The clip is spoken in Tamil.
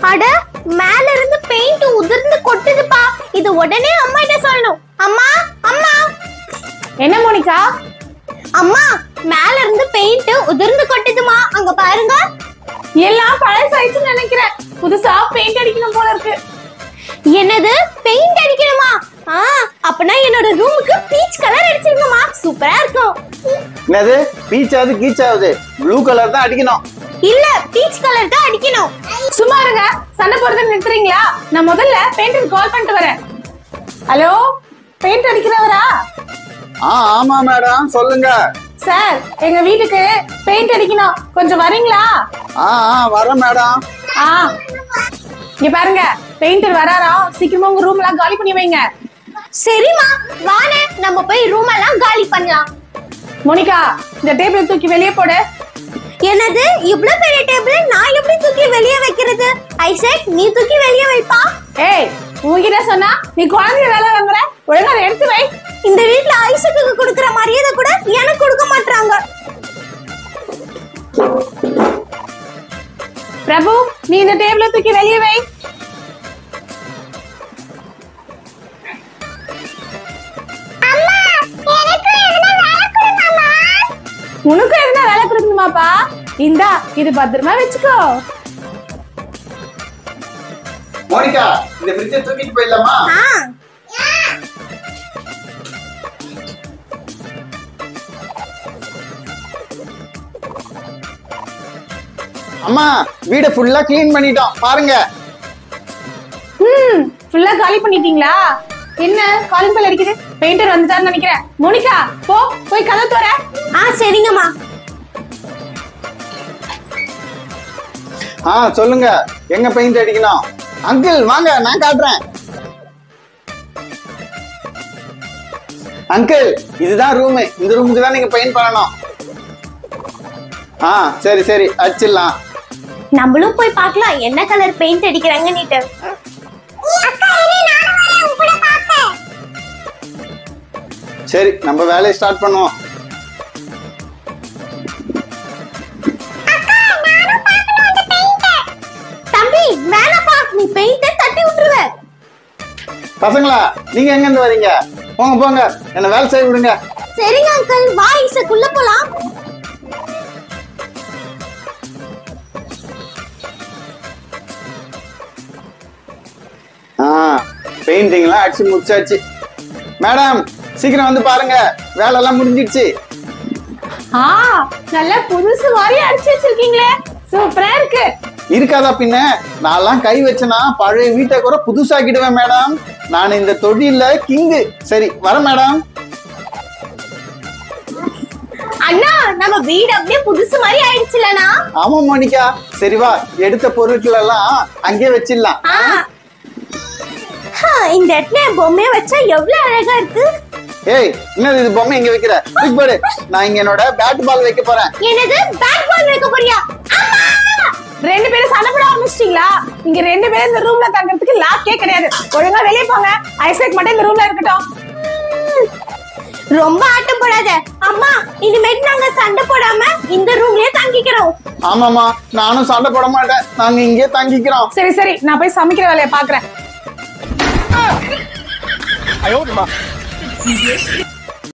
அட மேல இருந்து பெயிண்ட் உதிர்ந்து கொட்டுதுப்பா. இது உடனே அம்மா கிட்ட சொல்லணும்? அம்மா அம்மா. என்ன மோனிகா? அம்மா மேல இருந்து பெயிண்ட் உதிர்ந்து கொட்டுதுமா? அங்க பாருங்க. எல்லாம் பழசாயிடுச்சுன்னு நினைக்கிறேன். புதுசா பெயிண்ட் அடிக்கணும் போல இருக்கு. என்னது? பெயிண்ட் அடிக்கணுமா? ஆ அப்பனா என்னோட ரூமுக்கு பீச் கலர் அடிச்சிருங்கம்மா. சூப்பரா இருக்கும். என்னது? பீச்சாவது கீச்சாவது ப்ளூ கலர் தான் அடிக்கணும். இல்ல பீச் கலர் தான் அடிக்கணும். சும்மா இருங்க. சண்டை போடுறத நிறுத்துறீங்களா? நான் முதல்ல பெயிண்டருக்கு கால் பண்ணிட்டு வரேன். Hello paint அடிக்கிறவரா? ஆ ஆமா மேடம் சொல்லுங்க. சார் எங்க வீட்டுக்கு பெயிண்ட் அடிக்கணும். கொஞ்சம் வரீங்களா? ஆ ஆ வரேன் மேடம் ஆ. இங்க பாருங்க. பெயிண்டர் வராராம். சீக்கிரமா உங்க ரூம் எல்லாம் காலி பண்ணி வைங்க. சரிம்மா வானே நம்ம போய் ரூம் எல்லாம் காலி பண்ணலாம். மோனிகா இந்த டேபிள் தூக்கி வெளியே போடு. என்னது இவ்ளோ பெரிய டேபிள் நான் எப்படி தூக்கி வெளியே வைக்கிறது? ஐசக் நீ தூக்கி வெளியே வைப்பா. ஏய் உங்ககிட்ட சொன்னா நீ குழந்தைய வேலை வாங்குற? ஒழுங்கா அதை எடுத்து வை. இந்த வீட்ல ஐசக்குக்கு கொடுக்கிற மரியாதை கூட எனக்கு கொடுக்க மாட்டாங்க பிரபு நீ இந்த டேபிள தூக்கி வெளியே வை. உனக்கும் எதுனா வேலை கொடுக்கணுமாப்பா? இந்தா இது பத்திரமா வச்சுக்கோ. மோனிகா இந்த ஃப்ரிட்ஜை தூக்கிட்டு போயிடலாமா? அம்மா வீடை ஃபுல்லா க்ளீன் பண்ணிட்டோம். பாருங்க. ம் ஃபுல்லா காலி பண்ணிட்டீங்களா? என்ன? காலிங் பெல் அடிக்குது. பெயிண்டர் வந்துட்டான்னு நினைக்கிறேன். மோனிகா போ போய் கதை தோற. ஆ சரிங்கம்மா. ஆ சொல்லுங்க. எங்க பெயிண்ட் அடிக்கணும்? அங்கிள் வாங்க நான் காட்டுறேன். அங்கிள் இதுதான் ரூம் இந்த ரூமுக்கு தான் நீங்க பெயிண்ட் பண்ணணும். ஆ சரி சரி அடிச்சிடலாம். நம்மளும் போய் பார்க்கலாம். என்ன கலர் பெயிண்ட் அடிக்கிறாங்கன்னுட்டு. சரி நம்ம வேலையை ஸ்டார்ட் பண்ணுவோம். பசங்களா நீங்க எங்க இருந்து வரீங்க? போங்க போங்க. என்ன வேலை செய்ய விடுங்க. சரிங்க அங்கிள் வா இசக்குள்ள போலாம். ஆ பெயிண்டிங்லாம் அடிச்சு முடிச்சாச்சு. மேடம் சீக்கிரம் வந்து பாருங்க. வேலையெல்லாம் முடிஞ்சிடுச்சு. ஆ நல்லா புதுசு மாதிரி அடிச்சு வச்சிருக்கீங்களே. சூப்பரா இருக்கு. இருக்காதா பின்ன? நான்லாம் கை வச்சனா பழைய வீட்டை கூட புதுசாக்கிடுவேன் மேடம். நான் இந்த தொழில கிங்கு. சரி வரேன் மேடம். அண்ணா நம்ம வீடு அப்படியே புதுசு மாதிரி ஆயிடுச்சுலண்ணா. ஆமா மோனிகா. சரி வா. எடுத்த பொருட்கள் எல்லாம் அங்கேயே வச்சிடலாம். இந்த இடத்துல பொம்மையை வச்சா எவ்வளவு அழகா இருக்கு. ஏய் என்னது இது பொம்மை இங்க வைக்கிற? தூக்கி போடு நான் இங்க என்னோட பேட் பால் வைக்க போறேன். என்னது? பேட் பால் வைக்க போறியா? அம்மா! ரெண்டு பேரும் சண்டை போட ஆரம்பிச்சிட்டீங்களா? இங்க ரெண்டு பேரும் இந்த ரூம்ல தங்கறதுக்கு லாக்கே கிடையாது. ஒழுங்கா வெளியே போங்க. ஐசக் மட்டும் இந்த ரூம்ல இருக்கட்டும். ரொம்ப ஆட்டம் போடாத. அம்மா இனிமேட்டு நாங்க சண்டை போடாம இந்த ரூம்லயே தங்கிக்கிறோம். ஆமாமா நானும் சண்டை போட மாட்டேன். நாங்க இங்கேயே தங்கிக்கிறோம். சரி சரி. நான் போய் சமைக்கிற வேலையை பாக்குறேன் 你别笑